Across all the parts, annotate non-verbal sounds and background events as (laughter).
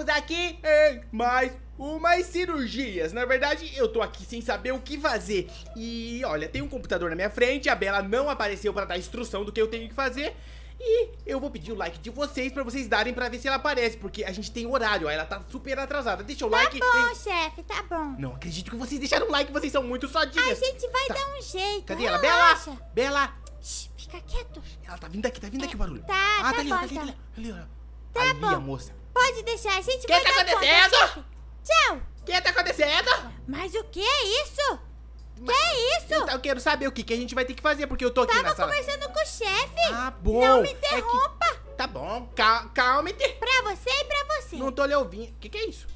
estamos aqui em mais umas cirurgias. Na verdade, eu tô aqui sem saber o que fazer. E olha, tem um computador na minha frente, a Bela não apareceu pra dar instrução do que eu tenho que fazer. E eu vou pedir o like de vocês pra vocês darem pra ver se ela aparece, porque a gente tem horário, ó, ela tá super atrasada. Deixa o Tá like. bom, Ei, chefe, tá bom. Não acredito que vocês deixaram um like, vocês são muito sodinhas. A gente vai Tá. dar um jeito. Cadê ela? relaxa. Bela! Bela! Fica quieto. Ela tá vindo aqui, tá vindo aqui o barulho. Tá, ah, tá tá ali, bom, ó, tá ali, tá. ali, ali, ali, ó. Tá ali, bom. a moça. Pode deixar, a gente Que vai tá dar conta, acontecendo? Tchau. O que tá acontecendo? Mas o que é isso? Que é isso? Eu, eu quero saber o que, que a gente vai ter que fazer, porque eu tô aqui Tava na sala. conversando com o chefe. Ah, bom. Não me É que- interrompa. Tá bom, cal calma-te. Pra você e pra você. Não tô lhe ouvindo. O que, que é isso?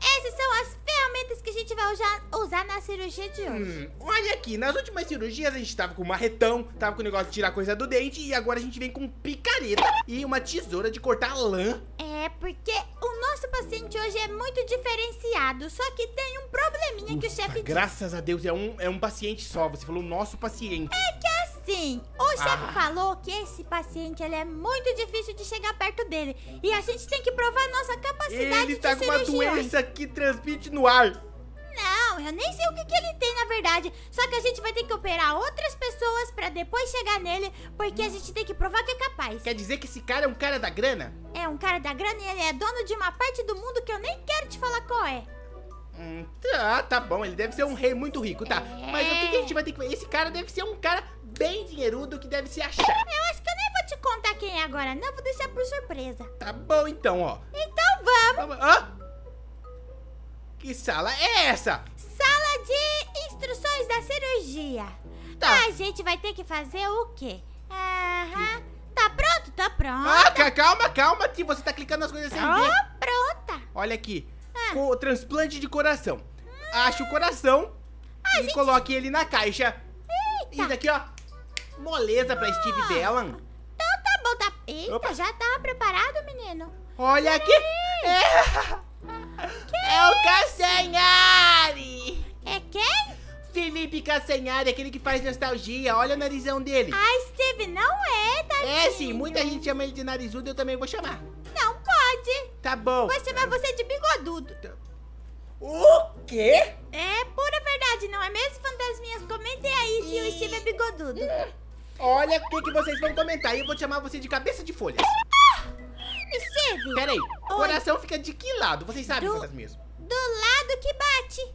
Essas são as ferramentas que a gente vai usar, usar na cirurgia de hoje. Hum, olha aqui, nas últimas cirurgias a gente tava com marretão, tava com o negócio de tirar coisa do dente e agora a gente vem com picareta e uma tesoura de cortar lã. Porque o nosso paciente hoje é muito diferenciado, só que tem um probleminha que o Ufa, chefe disse. graças a Deus, é um, é um paciente só. Você falou nosso paciente. É que assim, o chefe Ah. falou que esse paciente ele é muito difícil de chegar perto dele. E a gente tem que provar nossa capacidade Ele de tá com uma doença que transmite no ar. Não, eu nem sei o que, que ele tem na verdade. Só que a gente vai ter que operar outras pessoas pra depois chegar nele, porque a gente tem que provar que é capaz. Quer dizer que esse cara é um cara da grana? É um cara da grana e ele é dono de uma parte do mundo que eu nem quero te falar qual é. Hum, tá, tá bom, ele deve ser um rei muito rico, tá. É. Mas o que, que a gente vai ter que fazer? Esse cara deve ser um cara bem dinheirudo que deve se achar. Eu acho que eu nem vou te contar quem é agora, não, vou deixar por surpresa. Tá bom então, ó. Então vamos! Vamos- Hã? Que sala é essa? De instruções da cirurgia. Tá. A gente vai ter que fazer o quê? Aham. Tá pronto? Tá pronto. Ah, ca- calma, calma, que você tá clicando nas coisas sem ver. Tô pronta. Olha aqui. Ah. Co- transplante de coração. Ache o coração e coloque ele na caixa. Eita. Isso aqui, ó. Moleza pra Steve Ah. Bellan. Então tá bom, tá. Eita, Opa. já tava preparado, menino? Olha aqui. É, (laughs) é o Castanhari. É quem? Felipe Castanhari, aquele que faz nostalgia. Olha o narizão dele. A Steve não é, tadinho. É sim, muita gente chama ele de narizudo, eu também vou chamar. Não pode. Tá bom. Vou chamar você de bigodudo. O quê? É pura verdade, não é mesmo, fantasminhas? Comentem aí se o Steve é bigodudo. Olha o que, que vocês vão comentar. E eu vou chamar você de cabeça de folhas. Steve, Pera aí, coração fica de que lado? Vocês sabem, Do- fantasminhas? do lado que bate.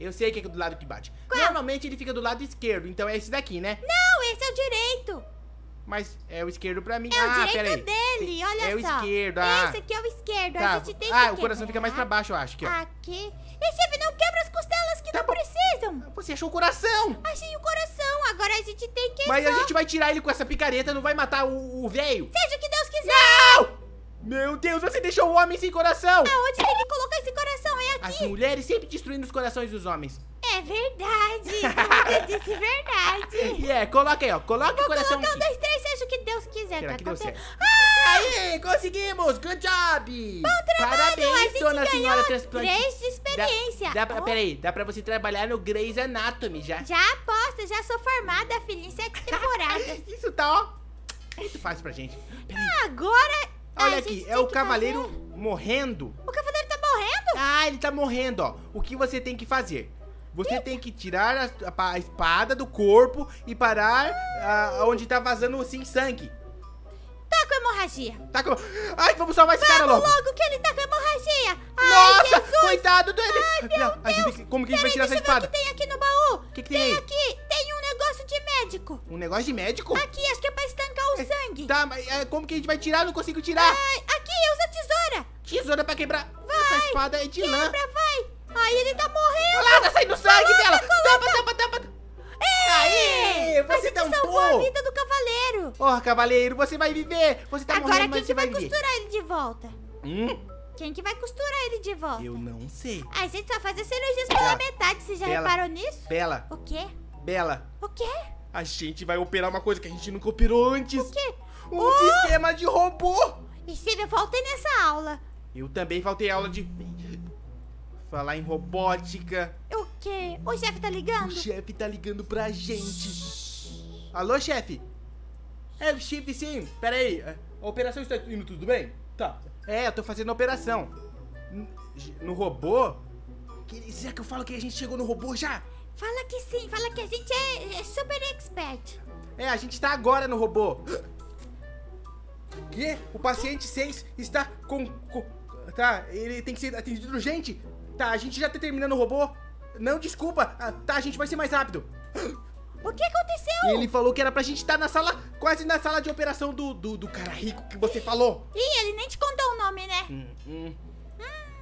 Eu sei que é do lado que bate. Qual? Normalmente ele fica do lado esquerdo, então é esse daqui, né? Não, esse é o direito. Mas é o esquerdo pra mim. É ah, o direito dele, olha é só. o esquerdo, ah. Esse aqui é o esquerdo, Tá. a gente tem Ah, que o coração fica mais pra baixo, eu acho. Aqui, ó. Aqui. E Steve, não quebra as costelas que Tá não bom. precisam. Você achou o coração. Achei o coração, agora a gente tem que Mas só... a gente vai tirar ele com essa picareta, não vai matar o o velho. Seja o que Deus quiser. Não! Meu Deus, você deixou o homem sem coração. Aonde tem que colocar esse coração? É As aqui. mulheres sempre destruindo os corações dos homens. É verdade. Você (laughs) disse, verdade. E é, coloca aí, ó. Coloca o Vou coração colocar um, dois, três, seja o que Deus quiser. Será tá que deu certo? Ah! Aí, conseguimos! Good job! Bom trabalho, Parabéns, dona senhora transplante. três de experiência. Dá, dá pra, Oh. peraí, dá pra você trabalhar no Grey's Anatomy já. Já aposta, já sou formada, filha, em sete (laughs) temporadas. Isso tá, ó, muito fácil pra gente. Peraí, Agora. A olha aqui, é o cavaleiro fazer- morrendo. O cavaleiro tá morrendo? Ah, ele tá morrendo, ó. O que você tem que fazer? Você tem que tirar a, a- a espada do corpo e parar ah, onde tá vazando assim sangue. Tá com hemorragia. Tá com... Ai, vamos salvar esse cara Vamos logo. logo que ele tá com hemorragia. Ai, Nossa, Jesus. coitado dele. Ai, meu a que- como que a gente vai tirar essa espada? o que tem aqui no baú. O que que tem tem aqui, tem um negócio de médico. Um negócio de médico? Aqui, acho que é pra estancar o sangue. Tá, mas é, como que a gente vai tirar? Eu não consigo tirar. Ai, aqui, usa tesoura. Tesoura pra quebrar. Vai. Essa espada é de lã. Quebra, vai. Ai, ele tá morrendo. Olha lá, tá saindo sangue dela. Tampa, tampa, tampa. Ei, Aí, você gente tampou. salvou a vida do cavaleiro. Ó, cavaleiro, você vai viver. Você tá Agora morrendo, quem mas que você vai vai viver. costurar ele de volta? Hum, Quem que vai costurar ele de volta? eu não sei. A gente só faz as cirurgias pela Bela. metade, você já Bela. reparou nisso? Bela, O quê? O quê? a gente vai operar uma coisa que a gente nunca operou antes. O quê? Um Oh! sistema de robô. Steve, eu voltei nessa aula. Eu também faltei aula de... Falar em robótica. O quê? O chefe tá O ligando? chefe tá ligando pra gente. Alô, chefe? É o chefe, sim. Pera aí. A operação está indo tudo bem? Tá. É, eu tô fazendo a operação. No robô? Será que eu falo que a gente chegou no robô já? Fala que sim, fala que a gente é, é super expert. É, a gente tá agora no robô. Que? O paciente 6 está com, com- Tá, ele tem que ser atendido urgente. Tá, a gente já tá terminando o robô. Não, desculpa. Ah, tá, a gente vai ser mais rápido. (gasps) O que aconteceu? Ele falou que era pra gente estar na sala, quase na sala de operação do, do, do cara rico que você falou. Ih, ele nem te contou o nome, né? Hum, hum.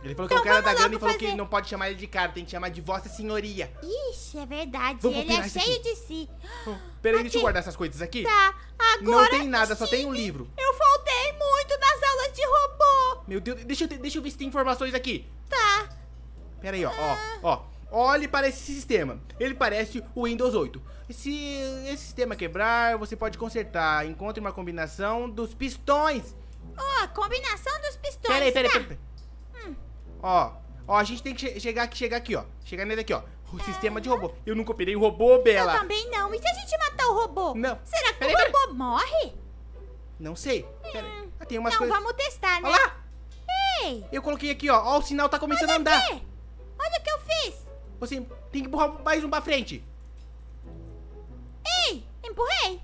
Ele falou que Então é o cara da grana e falou que fazer. ele não pode chamar ele de cara, tem que chamar de Vossa Senhoria. Ixi, é verdade. Vamos ele é cheio aqui. de si. Oh, Peraí, deixa eu Aqui. guardar essas coisas aqui. Tá, agora. Não tem nada, só tem um livro. Eu faltei muito nas aulas de robô. Meu Deus, deixa eu, deixa eu ver se tem informações aqui. Tá. Pera aí, ó, ó, ó. Olhe para esse sistema. Ele parece o Windows 8. Se esse sistema quebrar, você pode consertar. Encontre uma combinação dos pistões. Ó, combinação dos pistões. Pera aí, pera aí, tá? pera aí. Ó, ó, a gente tem que che- chegar aqui, chegar aqui, ó. Chegar nele aqui, ó. O sistema de robô. Eu nunca operei um robô, Eu Bela. também não. E se a gente matar o robô? Não. Será que o robô morre? Não sei. Pera aí. Ah, tem umas não, coisas. vamos testar, né? Olha lá! Ei, Eu coloquei aqui, ó. Ó, o sinal tá começando a andar. aqui. Olha o que eu fiz. Você tem que empurrar mais um pra frente. Ei, empurrei.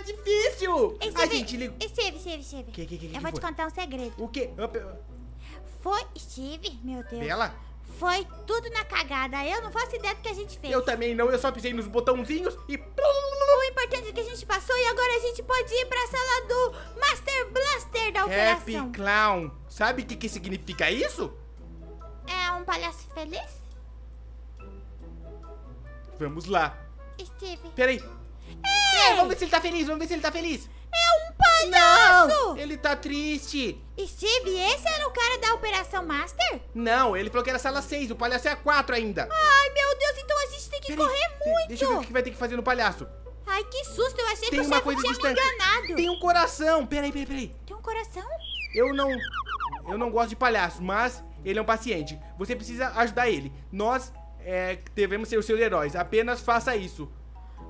É difícil! Ei, a gente liga. Steve, Steve, Steve. Que, que, que, que eu vou te foi? contar um segredo. O quê? Foi, Steve, meu Deus. Bela? Foi tudo na cagada. Eu não faço ideia do que a gente fez. Eu também não, eu só pisei nos botãozinhos e. O importante é que a gente passou e agora a gente pode ir pra sala do Master Blaster da Happy operação. Clown. Sabe o que, que significa isso? É um palhaço feliz? Vamos lá. Steve. Peraí. É, vamos ver se ele tá feliz, vamos ver se ele tá feliz. É um palhaço! Não! Ele tá triste. Steve, esse era o cara da Operação Master? Não, ele falou que era sala 6, o palhaço é a 4 ainda. Ai, meu Deus, então a gente tem que Peraí, correr muito. Deixa eu ver o que vai ter que fazer no palhaço. Ai, que susto, eu achei Tem que uma coisa tinha distante. enganado. Tem um coração. Peraí, peraí, peraí. Tem um coração? Eu não. Eu não gosto de palhaço, mas ele é um paciente. Você precisa ajudar ele. Nós é, devemos ser os seus heróis. Apenas faça isso.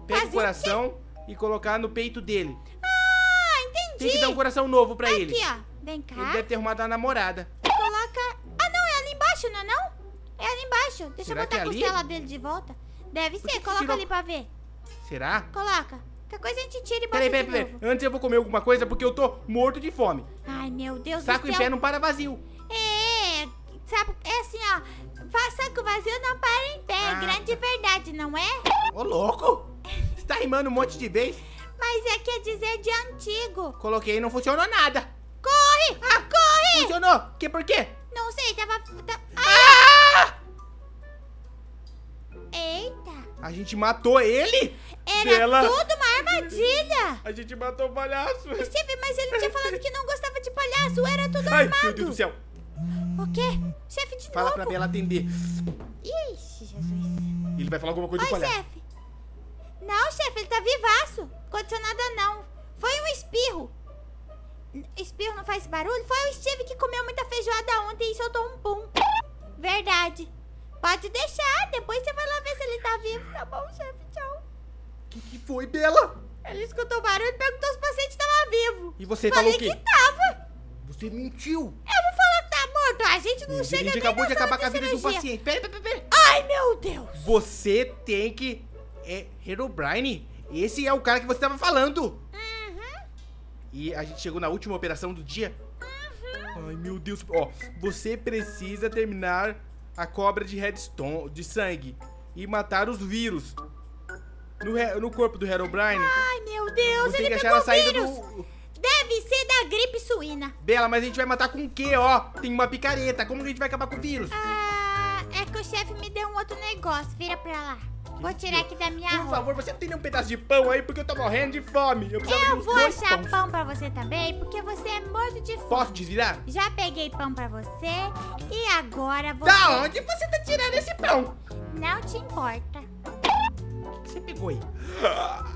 Pegue Fazer o o coração e colocar no peito dele. Ah, entendi. Tem que dar um coração novo pra ele. Aqui, ó. Vem cá. Ele deve ter arrumado a namorada. Coloca... Ah, não, é ali embaixo, não é não? É ali embaixo. Deixa Será eu que botar é a ali? costela dele de volta. Deve que ser, que coloca tirou- ali pra ver. Será? Coloca. Qualquer coisa a gente tira e bota Peraí, peraí, de peraí. novo. Antes eu vou comer alguma coisa porque eu tô morto de fome. Ai, meu Deus Saco do em céu. pé não para vazio. É, sabe, é assim, ó. Faz saco vazio não para em pé. Ah. É grande verdade, não é? Ô, louco! Tá rimando um monte de vez? Mas é quer dizer de antigo. Coloquei e não funcionou nada. Corre! Ah, corre! Funcionou! Que por quê? Não sei, tava... tá- Ah! Eita! A gente matou ele? Era Bela. tudo uma armadilha! A gente matou o palhaço. Steve, mas ele tinha falado que não gostava de palhaço, era tudo Ai, armado. meu Deus do céu. O quê? Chefe de Fala novo. pra Bela atender. Ixi, Jesus. Ele vai falar alguma coisa do Oi, palhaço. chefe. Chefe, ele tá vivaço. Aconteceu nada não. Foi um espirro. Espirro não faz barulho? Foi o Steve que comeu muita feijoada ontem e soltou um pum. Verdade. Pode deixar, depois você vai lá ver se ele tá vivo. Tá bom, chefe, tchau. O que, que foi, Bela? Ele escutou barulho e perguntou se o paciente tava vivo. E você Falei falou o quê? que tava. Você mentiu. Eu vou falar que tá morto. A gente não A chega gente nem acabou de acabar com a vida do paciente. Pera, pera, pera. Ai, meu Deus. Você tem que... É Herobrine. Esse é o cara que você tava falando. Uhum. E a gente chegou na última operação do dia. Ai, meu Deus. Ó, você precisa terminar a cobra de redstone, de sangue. E matar os vírus. No, no corpo do Herobrine. Ai, meu Deus. Ele pegou a saída vírus. do... Deve ser da gripe suína. Bela, mas a gente vai matar com o quê, ó? Tem uma picareta. Como que a gente vai acabar com o vírus? Ah, é que o chefe me deu um outro negócio. Vira pra lá. Vou tirar aqui da minha Por roupa. favor, você tem nenhum pedaço de pão aí, porque eu tô morrendo de fome. Eu Eu vou achar pães. pão pra você também, porque você é morto de fome. Posso desvirar? Já peguei pão pra você e agora você... Da onde você tá tirando esse pão? Não te importa. O que você pegou aí?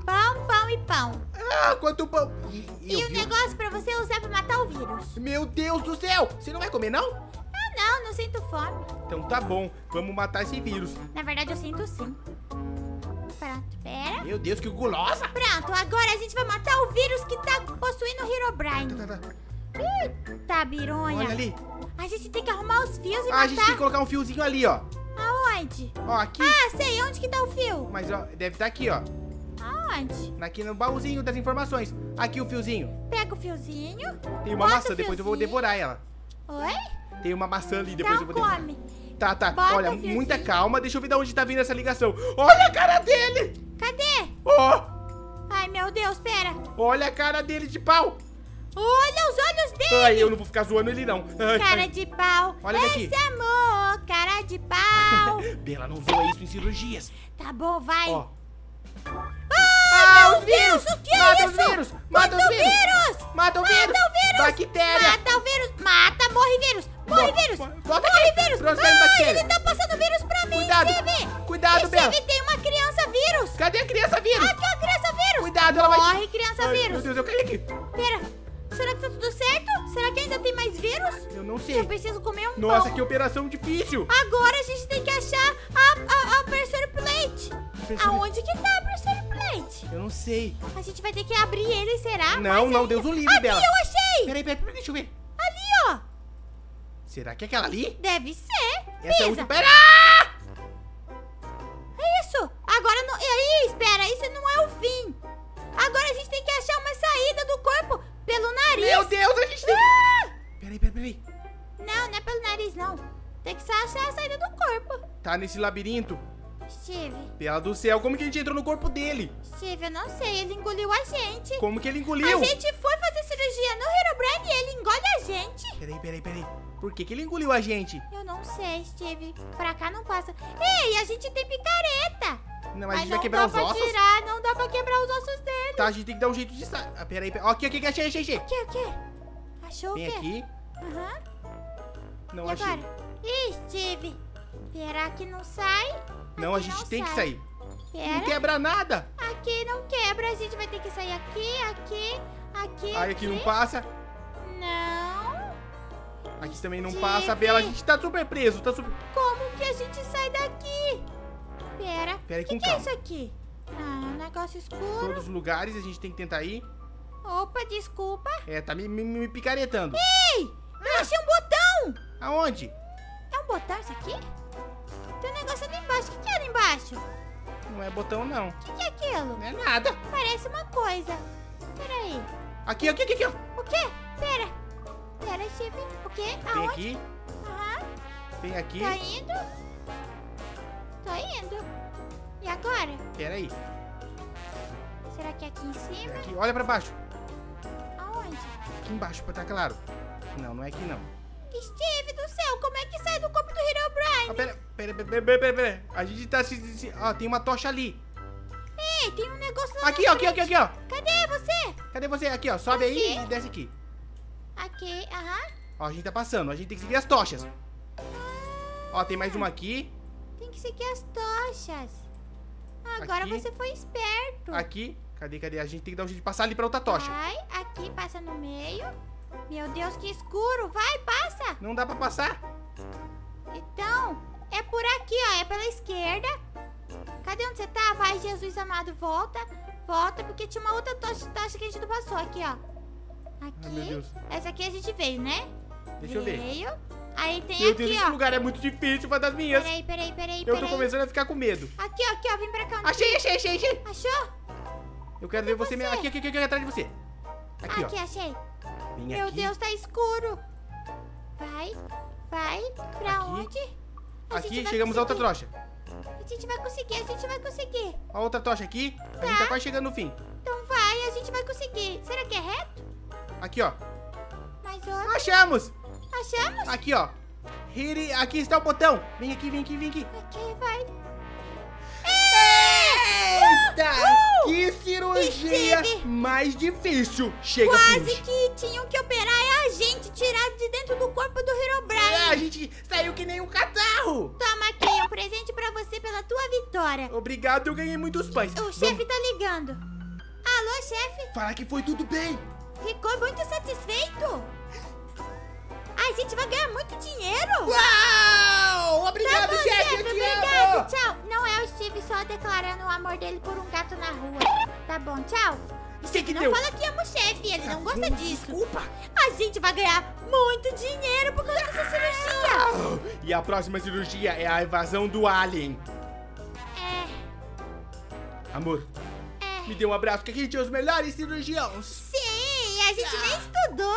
Pão, pão e pão. Ah, quanto pão! E, E o vi- negócio pra você usar pra matar o vírus. Meu Deus do céu! Você não vai comer, não? Não, não sinto fome. Então tá bom, vamos matar esse vírus. Na verdade, eu sinto sim. Pronto, pera. Meu Deus, que gulosa. Pronto, agora a gente vai matar o vírus que tá possuindo o Herobrine. Tá, tá, tá. Tá, bironha. Olha ali. A gente tem que arrumar os fios e Ah, a gente tem que matar. colocar um fiozinho ali, ó. Aonde? Ó, aqui. Ah, sei. Onde que tá o fio? Mas ó, deve estar aqui, ó. Aonde? Aqui no baúzinho das informações. Aqui o fiozinho. Pega o fiozinho. Tem uma maçã, depois eu vou devorar ela. Oi? Tem uma maçã ali, depois eu Então vou devorar. come. Tá, tá. Bota Olha, fiozinho. muita calma. Deixa eu ver de onde tá vindo essa ligação. Olha a cara dele! Cadê? Ó, Ai, meu Deus, pera. olha a cara dele de pau. Olha os olhos dele. Ai, eu não vou ficar zoando ele, não. Ai, Cara ai. de pau. Olha daqui. Esse amor, cara de pau. (laughs) Bela, não zoa isso em cirurgias. tá bom, vai. Ó. Ah, os vírus! Deus, o que é Mata isso? os vírus! Mata os o vírus! vírus! Mata o Mata vírus! o vírus! Bactéria! Mata o vírus! Mata, morre vírus! Morre vírus! bota morre aqui, vírus! Ai, bactéria. ele tá passando vírus pra mim, Cuidado! Steve! Cuidado, Bela! Steve, tem uma criança vírus! Cadê a criança vírus? Aqui, ó, criança vírus! Cuidado, ela vai... Morre, criança Ai, vírus! Meu Deus, eu caí aqui. Pera, será que tá tudo certo? Será que ainda tem mais vírus? Eu não Eu sei. preciso comer um Nossa, pão. que operação difícil. Agora a gente tem que achar a, a, a pressure plate. Pressure- Aonde que tá Eu não sei. A gente vai ter que abrir ele, será? Não, Mais não, ainda. Deus o livre, Aqui, Bela. eu achei! Peraí, peraí, peraí, deixa eu ver. Ali, ó. Será que é aquela ali? Deve ser. Essa é última... Pera! É isso. Agora não... E aí, espera. Isso não é o fim. Agora a gente tem que achar uma saída do corpo pelo nariz. Meu Deus, a gente tem... Ah! Peraí, peraí, peraí. Não, não é pelo nariz, não. Tem que só achar a saída do corpo. Tá nesse labirinto. Steve, Bela do céu, como que a gente entrou no corpo dele? Steve, eu não sei. Ele engoliu a gente. Como que ele engoliu? A gente foi fazer cirurgia no Herobrine e ele engole a gente. Peraí, peraí, peraí. Por que que ele engoliu a gente? Eu não sei, Steve. Pra cá não passa. Ei, a gente tem picareta. Não, mas a gente não vai quebrar dá os pra ossos? tirar, não dá pra quebrar os ossos dele. Tá, a gente tem que dar um jeito de sair. Ah, peraí, peraí. Aqui, aqui, aqui, achei, achei, achei. O quê, o quê? Achou Vem o quê? aqui. Aham. Não E achei. agora? Ih, Steve. Será que não sai? Não, a Aqui gente não tem que sai. sair. Não quebra nada. Aqui não quebra. A gente vai ter que sair aqui, aqui, aqui, Aí aqui não passa. Não. Aqui também não passa, Bela. A gente tá super preso, tá super... Como que a gente sai daqui? Pera. Pera O que, que é isso aqui? Ah, um negócio escuro. Todos os lugares a gente tem que tentar ir. Opa, desculpa. É, tá me, me, me picaretando. Ei, eu achei um botão. Aonde? É um botão isso aqui? Tem um negócio ali embaixo. O que, que é ali embaixo? Não é botão, não. O que, que é aquilo? Não é nada. Parece uma coisa. Peraí. Aqui, aqui, aqui, aqui, ó. O quê? Pera. Pera, Steve. O quê? Aonde? aqui, Aham. vem aqui. Tá indo? Tô indo. E agora? Pera aí. Será que é aqui em cima? Aqui, olha pra baixo. Aonde? Aqui embaixo, pra estar claro. Não, não é aqui, não. Steve do céu, como é que sai do corpo do Herobrine? Ah, pera, pera, pera, pera, pera, pera. A gente tá se... se- Ó, tem uma tocha ali. Ei, tem um negócio lá Aqui, ó, aqui, aqui, aqui, ó. Cadê você? Cadê você? Aqui, ó. Sobe aí e desce aqui. Aqui, aham. Ó, a gente tá passando. A gente tem que seguir as tochas. Ó, tem mais uma aqui. Tem que seguir as tochas. Agora Aqui. você foi esperto. Aqui. Cadê, cadê? A gente tem que dar um jeito de passar ali pra outra tocha. Vai, aqui, passa no meio. Meu Deus, que escuro. Vai, passa. Não dá pra passar? Então, é por aqui, ó. É pela esquerda. Cadê onde você tá? Vai, Jesus amado, volta. Volta, porque tinha uma outra tocha, tocha que a gente não passou. Aqui, ó. Aqui. Ai. Essa aqui a gente veio, né? Deixa eu ver. Veio. Aí tem Meu aqui, Deus, esse ó. lugar é muito difícil, uma das minhas. Peraí, peraí, peraí, Eu tô peraí. começando a ficar com medo. Aqui, ó, aqui, ó. Vem pra cá. Achei, achei, achei, achei. Achou? Eu quero ver você você? mesmo. Aqui, aqui, aqui, aqui, atrás de você. Aqui, aqui, ó. achei. Vem Meu aqui. Deus, tá escuro. Vai, vai. Pra Aqui. onde? A Aqui, chegamos a outra conseguir. tocha. A gente vai conseguir, a gente vai conseguir. A outra tocha aqui. A gente tá quase chegando no fim. Então vai, a gente vai conseguir. Será que é reto? Aqui, ó. Mais outro. Achamos! Achamos? Aqui, ó. Aqui está o botão. Vem aqui, vem aqui, vem aqui. Aqui, vai. Eita! Uh! Que cirurgia mais difícil. Chega, Quase Puxa. que tinham que operar é a gente, tirar de dentro do corpo do Herobrine. É, a gente saiu que nem um catarro. Toma aqui, um presente pra você pela tua vitória. Obrigado, eu ganhei muitos pães. O Vamos chefe tá ligando. Alô, chefe? falar que foi tudo bem. Ficou muito satisfeito? A gente vai ganhar muito dinheiro. Uau! Bom. Obrigado, Tá bom, chefe. obrigado. amo. Tchau. Não é o Steve só declarando o amor dele por um gato na rua. Tá bom, tchau. Você que Não deu. fala que ama o chefe, ele não gosta disso. Desculpa. A gente vai ganhar muito dinheiro por causa dessa cirurgia. E a próxima cirurgia é a evasão do alien. É, Amor, é. me dê um abraço que a gente é os melhores cirurgiões. Sim, a gente nem estudou.